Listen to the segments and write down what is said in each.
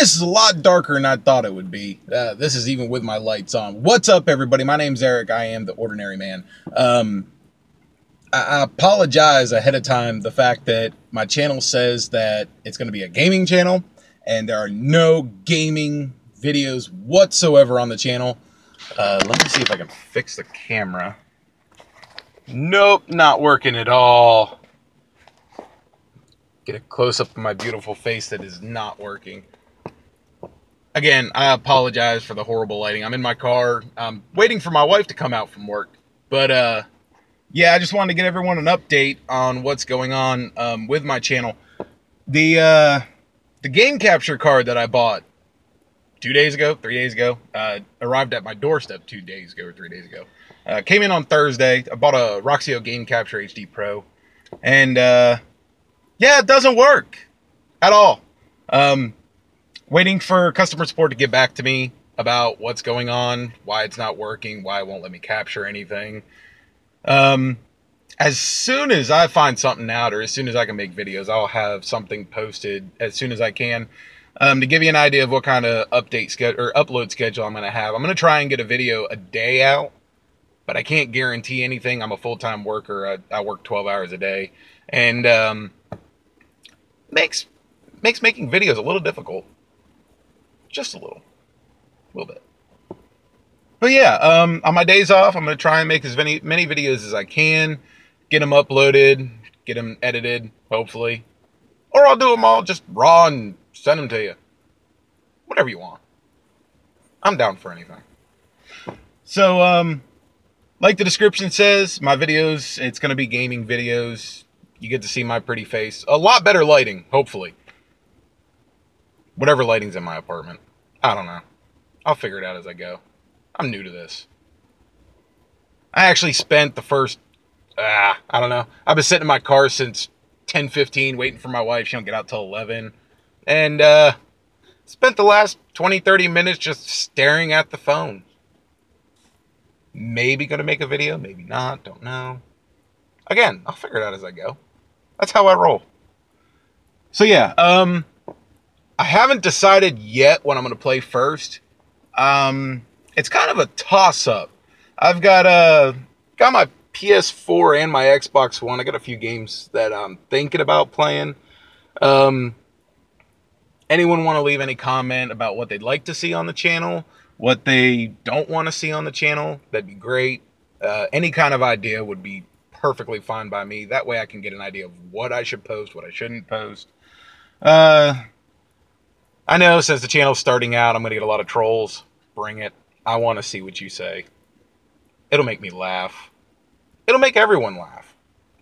this is a lot darker than I thought it would be. Uh, this is even with my lights on. What's up, everybody? My name's Eric. I am the Ordinary Man. Um, I, I apologize ahead of time the fact that my channel says that it's going to be a gaming channel, and there are no gaming videos whatsoever on the channel. Uh, let me see if I can fix the camera. Nope, not working at all. Get a close up of my beautiful face that is not working. Again, I apologize for the horrible lighting. I'm in my car. I'm waiting for my wife to come out from work. But uh yeah, I just wanted to get everyone an update on what's going on um, with my channel. The uh the game capture card that I bought two days ago, three days ago, uh, arrived at my doorstep two days ago or three days ago. Uh, came in on Thursday. I bought a Roxio Game Capture HD Pro, and uh, yeah, it doesn't work at all. Um, waiting for customer support to get back to me about what's going on, why it's not working, why it won't let me capture anything. Um, as soon as I find something out, or as soon as I can make videos, I'll have something posted as soon as I can. Um, to give you an idea of what kind of update schedule or upload schedule I'm going to have, I'm going to try and get a video a day out, but I can't guarantee anything. I'm a full time worker. I, I, work 12 hours a day, and um, makes makes making videos a little difficult, just a little, a little bit. But yeah, um, on my days off, I'm going to try and make as many many videos as I can, get them uploaded, get them edited, hopefully, or I'll do them all just raw and Send them to you. Whatever you want. I'm down for anything. So, um, like the description says, my videos, it's going to be gaming videos. You get to see my pretty face. A lot better lighting, hopefully. Whatever lighting's in my apartment. I don't know. I'll figure it out as I go. I'm new to this. I actually spent the first, ah, I don't know. I've been sitting in my car since 10, 15, waiting for my wife. She don't get out till 11 and uh, spent the last 20, 30 minutes just staring at the phone. Maybe going to make a video, maybe not, don't know. Again, I'll figure it out as I go. That's how I roll. So yeah, um, I haven't decided yet what I'm going to play first. Um, it's kind of a toss up. I've got uh got my PS4 and my Xbox One. I got a few games that I'm thinking about playing. Um, anyone want to leave any comment about what they'd like to see on the channel, what they don't want to see on the channel, that'd be great. Uh, any kind of idea would be perfectly fine by me. That way I can get an idea of what I should post, what I shouldn't post. Uh, I know since the channel's starting out, I'm going to get a lot of trolls. Bring it. I want to see what you say. It'll make me laugh. It'll make everyone laugh.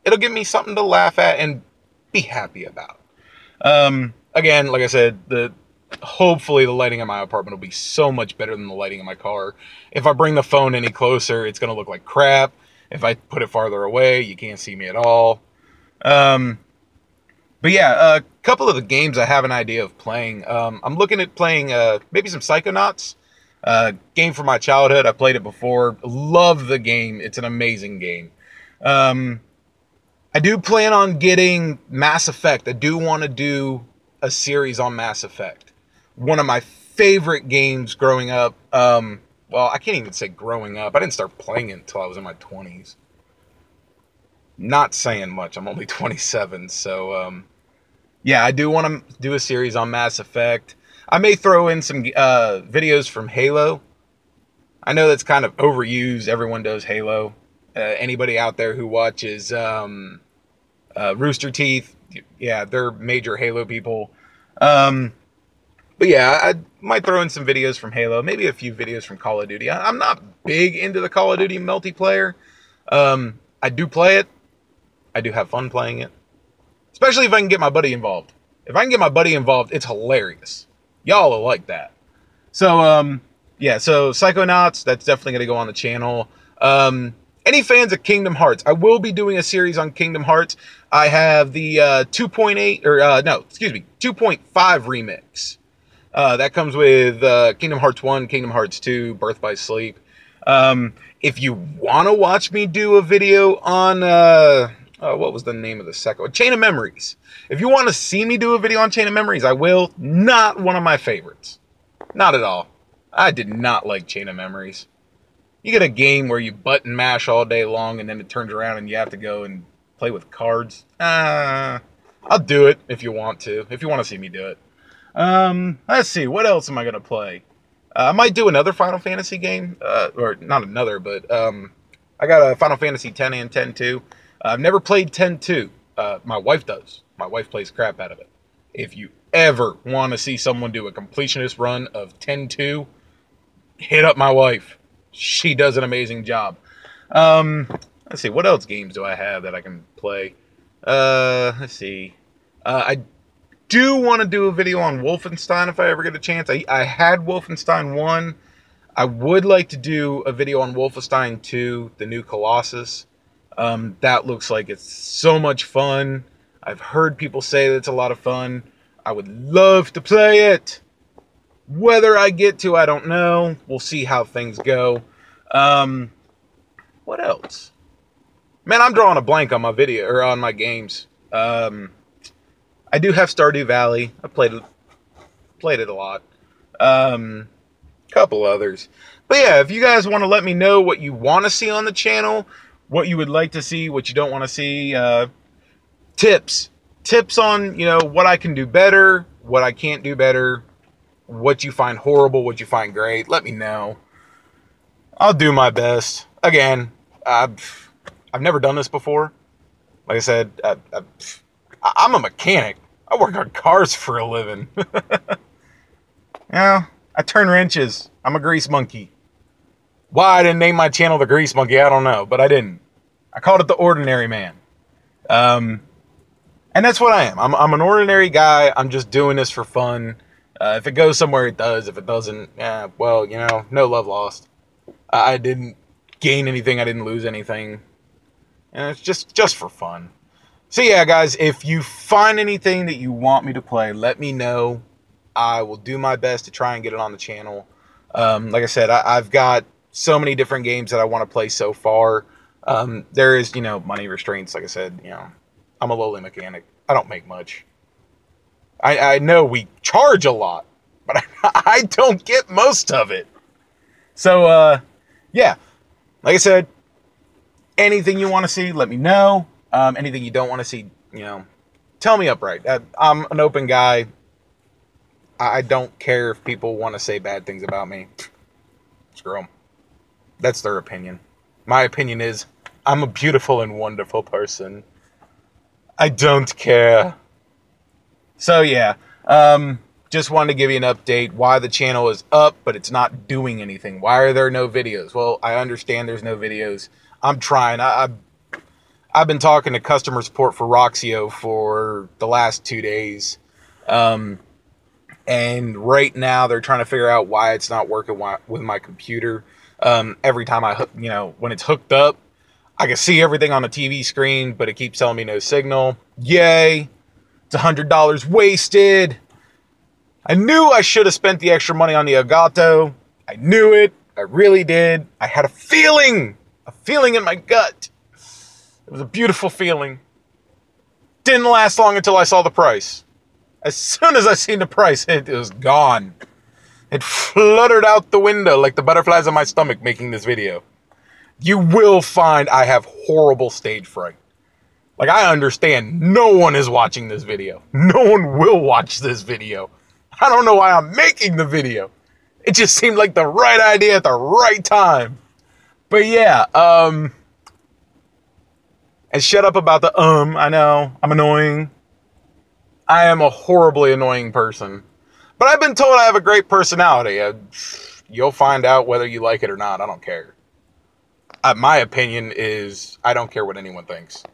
It'll give me something to laugh at and be happy about. Um, again, like I said, the hopefully the lighting in my apartment will be so much better than the lighting in my car. If I bring the phone any closer, it's going to look like crap. If I put it farther away, you can't see me at all. Um, but yeah, a couple of the games I have an idea of playing. Um, I'm looking at playing uh, maybe some Psychonauts. Uh, game from my childhood. I played it before. Love the game. It's an amazing game. Um, I do plan on getting Mass Effect. I do want to do a series on Mass Effect. One of my favorite games growing up. Um, well, I can't even say growing up. I didn't start playing it until I was in my 20s. Not saying much. I'm only 27, so um, yeah, I do want to do a series on Mass Effect. I may throw in some uh, videos from Halo. I know that's kind of overused. Everyone does Halo. Uh, anybody out there who watches um, uh, Rooster Teeth, yeah, they're major Halo people. Um, but yeah, I might throw in some videos from Halo, maybe a few videos from Call of Duty. I, am not big into the Call of Duty multiplayer. Um, I do play it. I do have fun playing it, especially if I can get my buddy involved. If I can get my buddy involved, it's hilarious. Y'all will like that. So, um, yeah, so Psychonauts, that's definitely going to go on the channel. Um, any fans of Kingdom Hearts, I will be doing a series on Kingdom Hearts. I have the uh, 2.8, or uh, no, excuse me, 2.5 remix. Uh, that comes with uh, Kingdom Hearts 1, Kingdom Hearts 2, Birth by Sleep. Um, if you want to watch me do a video on uh, uh, what was the name of the second one? Chain of Memories. If you want to see me do a video on Chain of Memories, I will. Not one of my favorites. Not at all. I did not like Chain of Memories. You get a game where you button mash all day long and then it turns around and you have to go and play with cards. Uh, I'll do it if you want to. If you want to see me do it. Um, let's see. What else am I going to play? Uh, I might do another Final Fantasy game. Uh, or not another, but um, I got a Final Fantasy 10 and 10 2. I've never played 10 2. Uh, my wife does. My wife plays crap out of it. If you ever want to see someone do a completionist run of 10 2, hit up my wife. She does an amazing job. Um, let's see, what else games do I have that I can play? Uh, let's see. Uh, I do want to do a video on Wolfenstein if I ever get a chance. I, I had Wolfenstein 1. I would like to do a video on Wolfenstein 2, the new Colossus. Um, that looks like it's so much fun. I've heard people say that it's a lot of fun. I would love to play it. Whether I get to, I don't know. We'll see how things go. Um, what else? Man, I'm drawing a blank on my video or on my games. Um, I do have Stardew Valley. I played it, played it a lot. Um, couple others. But yeah, if you guys want to let me know what you want to see on the channel, what you would like to see, what you don't want to see, uh, tips, tips on you know what I can do better, what I can't do better, what you find horrible, what you find great. Let me know. I'll do my best. Again, I've I've never done this before. Like I said, I, I, I'm a mechanic. I work on cars for a living. yeah, I turn wrenches. I'm a grease monkey. Why I didn't name my channel the Grease Monkey, I don't know, but I didn't. I called it the Ordinary Man. Um, and that's what I am. I'm, I'm an ordinary guy. I'm just doing this for fun. Uh, if it goes somewhere, it does. If it doesn't, yeah, well, you know, no love lost. I, I didn't gain anything. I didn't lose anything. And it's just just for fun. So yeah, guys, if you find anything that you want me to play, let me know. I will do my best to try and get it on the channel. Um, like I said, I, have got so many different games that I want to play so far. Um, there is, you know, money restraints. Like I said, you know, I'm a lowly mechanic. I don't make much. I, I know we charge a lot, but I, I don't get most of it. So, uh, yeah, like I said, anything you want to see, let me know. Um, anything you don't want to see, you know, tell me upright. I, I'm an open guy. I don't care if people want to say bad things about me. Screw them. That's their opinion. My opinion is I'm a beautiful and wonderful person. I don't care. So yeah, um, just wanted to give you an update why the channel is up, but it's not doing anything. Why are there no videos? Well, I understand there's no videos. I'm trying. I, I've I've been talking to customer support for Roxio for the last two days. Um, and right now they're trying to figure out why it's not working with my computer. Um, every time I, hook, you know, when it's hooked up, I can see everything on the TV screen, but it keeps telling me no signal. Yay! It's a hundred dollars wasted. I knew I should have spent the extra money on the Elgato. I knew it. I really did. I had a feeling, a feeling in my gut. It was a beautiful feeling. Didn't last long until I saw the price. As soon as I seen the price, it, it was gone. It fluttered out the window like the butterflies in my stomach making this video. You will find I have horrible stage fright. Like, I understand no one is watching this video. No one will watch this video. I don't know why I'm making the video. It just seemed like the right idea at the right time. But yeah, um, and shut up about the um. I know I'm annoying. I am a horribly annoying person. But I've been told I have a great personality. Uh, you'll find out whether you like it or not. I don't care. Uh, my opinion is I don't care what anyone thinks.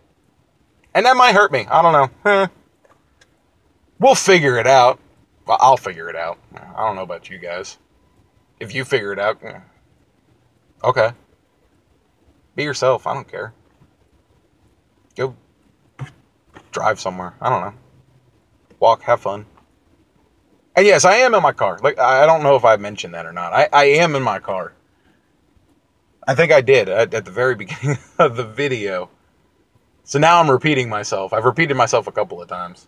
And that might hurt me. I don't know. We'll figure it out. Well, I'll figure it out. I don't know about you guys. If you figure it out, okay. Be yourself. I don't care. Go drive somewhere. I don't know. Walk, have fun. And yes, I am in my car. Like I don't know if I mentioned that or not. I, I am in my car. I think I did at, at the very beginning of the video. So now I'm repeating myself. I've repeated myself a couple of times.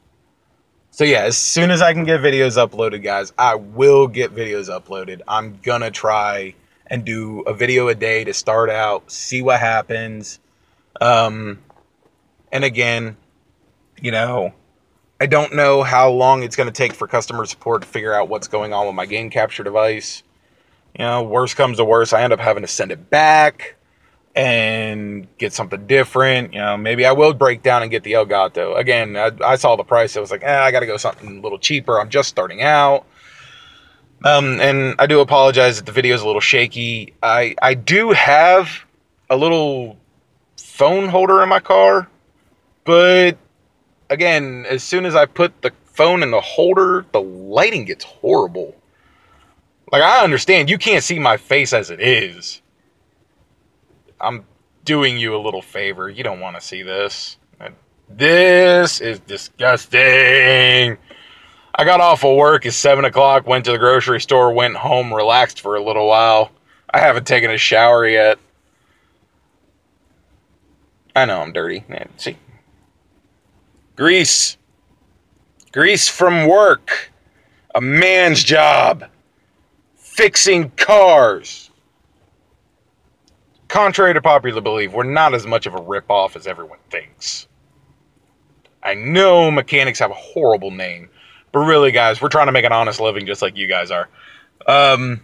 So yeah, as soon as I can get videos uploaded, guys, I will get videos uploaded. I'm gonna try and do a video a day to start out, see what happens. Um, and again, you know, I don't know how long it's going to take for customer support to figure out what's going on with my game capture device. You know, worst comes to worst, I end up having to send it back and get something different. You know, maybe I will break down and get the Elgato. Again, I, I saw the price. I was like, eh, I got to go something a little cheaper. I'm just starting out. Um, and I do apologize that the video is a little shaky. I, I do have a little phone holder in my car, but again, as soon as I put the phone in the holder, the lighting gets horrible. Like, I understand you can't see my face as it is I'm doing you a little favor. You don't want to see this. Uh, this is disgusting. I got off of work at 7 o'clock, went to the grocery store, went home, relaxed for a little while. I haven't taken a shower yet. I know I'm dirty. Eh, see. Grease. Grease from work. A man's job. Fixing cars contrary to popular belief, we're not as much of a ripoff as everyone thinks. I know mechanics have a horrible name, but really, guys, we're trying to make an honest living just like you guys are. Um,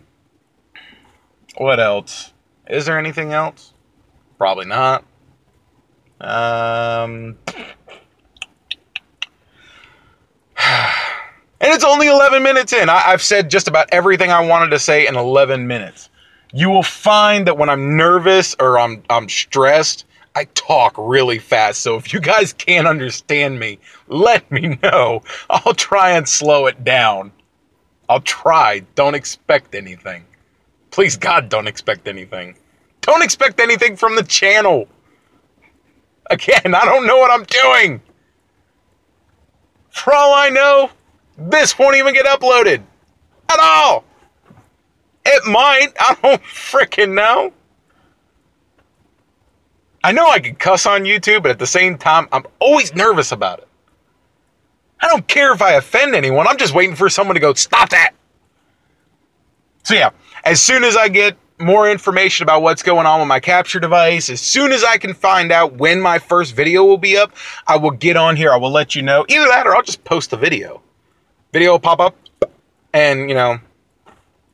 what else? Is there anything else? Probably not. Um, and it's only 11 minutes in. I, have said just about everything I wanted to say in 11 minutes you will find that when I'm nervous or I'm I'm stressed, I talk really fast. So if you guys can't understand me, let me know. I'll try and slow it down. I'll try. Don't expect anything. Please God, don't expect anything. Don't expect anything from the channel. Again, I don't know what I'm doing. For all I know, this won't even get uploaded at all. It might. I don't freaking know. I know I can cuss on YouTube, but at the same time, I'm always nervous about it. I don't care if I offend anyone. I'm just waiting for someone to go, stop that. So, yeah, as soon as I get more information about what's going on with my capture device, as soon as I can find out when my first video will be up, I will get on here. I will let you know. Either that or I'll just post a video. Video will pop up, and, you know,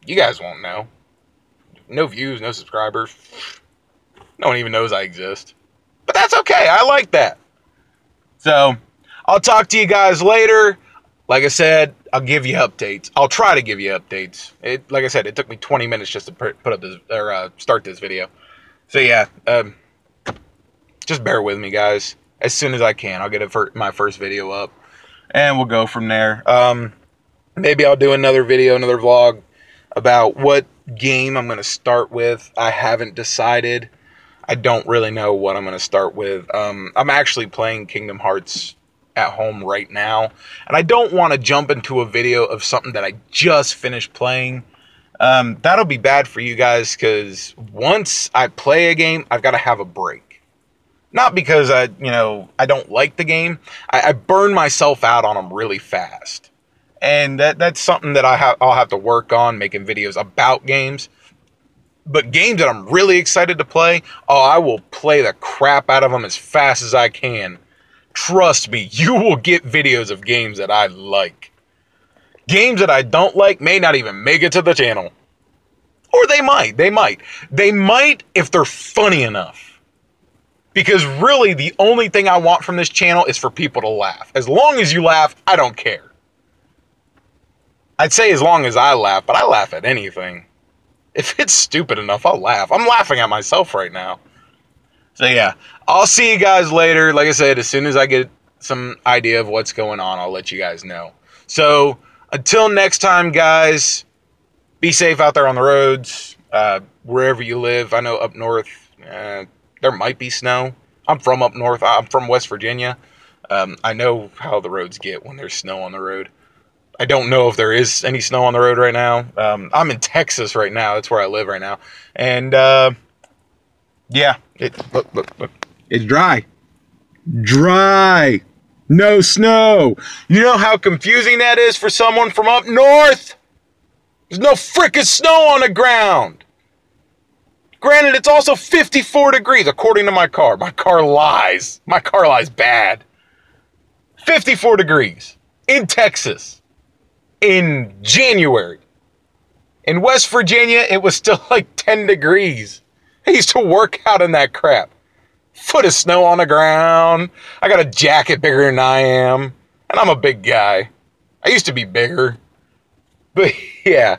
you guys won't know. No views, no subscribers. No one even knows I exist. But that's okay. I like that. So, I'll talk to you guys later. Like I said, I'll give you updates. I'll try to give you updates. It, like I said, it took me 20 minutes just to put up this or uh, start this video. So yeah, um, just bear with me, guys. As soon as I can, I'll get a, my first video up, and we'll go from there. Um, maybe I'll do another video, another vlog about what game I'm going to start with. I haven't decided. I don't really know what I'm going to start with. Um, I'm actually playing Kingdom Hearts at home right now, and I don't want to jump into a video of something that I just finished playing. Um, that'll be bad for you guys because once I play a game, I've got to have a break. Not because I, you know, I don't like the game. I, I burn myself out on them really fast and that that's something that I I'll have to work on making videos about games. But games that I'm really excited to play, oh, I will play the crap out of them as fast as I can. Trust me, you will get videos of games that I like. Games that I don't like may not even make it to the channel. Or they might. They might. They might if they're funny enough. Because really, the only thing I want from this channel is for people to laugh. As long as you laugh, I don't care. I'd say as long as I laugh, but I laugh at anything. If it's stupid enough, I'll laugh. I'm laughing at myself right now. So yeah, I'll see you guys later. Like I said, as soon as I get some idea of what's going on, I'll let you guys know. So until next time, guys, be safe out there on the roads, uh, wherever you live. I know up north, uh, there might be snow. I'm from up north. I'm from West Virginia. Um, I know how the roads get when there's snow on the road. I don't know if there is any snow on the road right now. Um, I'm in Texas right now. That's where I live right now. And uh, yeah, it look, look, look. It's dry. dry, no snow. You know how confusing that is for someone from up north? There's no frickin' snow on the ground. Granted, it's also 54 degrees according to my car. My car lies. My car lies bad. 54 degrees in Texas in January. In West Virginia, it was still like 10 degrees. I used to work out in that crap. Foot of snow on the ground. I got a jacket bigger than I am. And I'm a big guy. I used to be bigger. But yeah,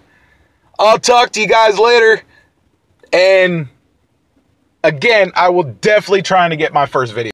I'll talk to you guys later. And again, I will definitely try to get my first video.